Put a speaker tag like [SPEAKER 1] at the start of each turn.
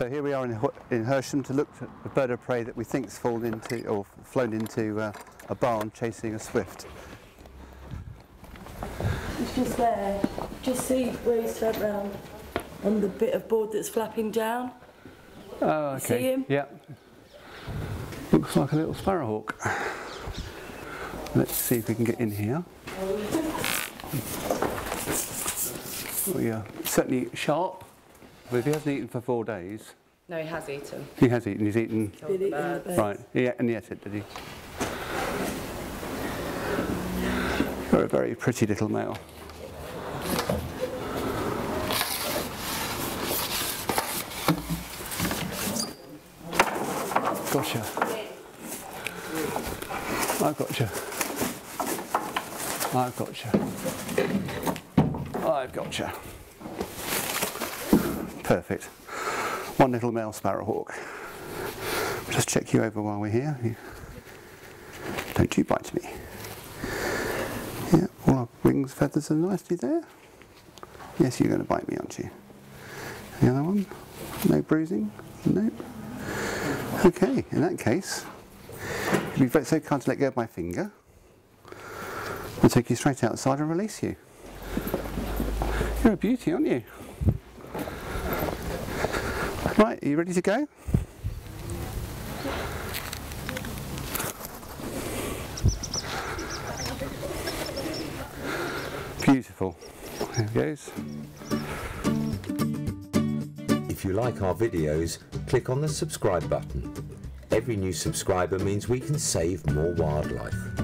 [SPEAKER 1] So here we are in, in Hersham to look at a bird of prey that we think's fallen into or flown into uh, a barn chasing a swift.
[SPEAKER 2] It's just there. Just see where he's turned round on the bit of board that's flapping down.
[SPEAKER 1] Oh,
[SPEAKER 2] okay. See him?
[SPEAKER 1] Yeah. Looks like a little sparrowhawk. Let's see if we can get in here. Oh yeah, certainly sharp. But if he hasn't eaten for four days,
[SPEAKER 3] No, he has eaten.
[SPEAKER 1] he has eaten. He's eaten.
[SPEAKER 2] Been eating the.
[SPEAKER 1] Right. Yeah, and he ate it, did he? You're a very pretty little male. Gotcha. I've gotcha. I've gotcha. I've gotcha. Perfect. One little male sparrowhawk. Just check you over while we're here. Don't you bite me. Yeah, all our wings, feathers are nicely there. Yes, you're going to bite me, aren't you? The other one? No bruising? Nope. Okay, in that case, if you'd be so kind to let go of my finger, I'll take you straight outside and release you. You're a beauty, aren't you? Right, are you ready to go? Beautiful. There it goes.
[SPEAKER 4] If you like our videos, click on the subscribe button. Every new subscriber means we can save more wildlife.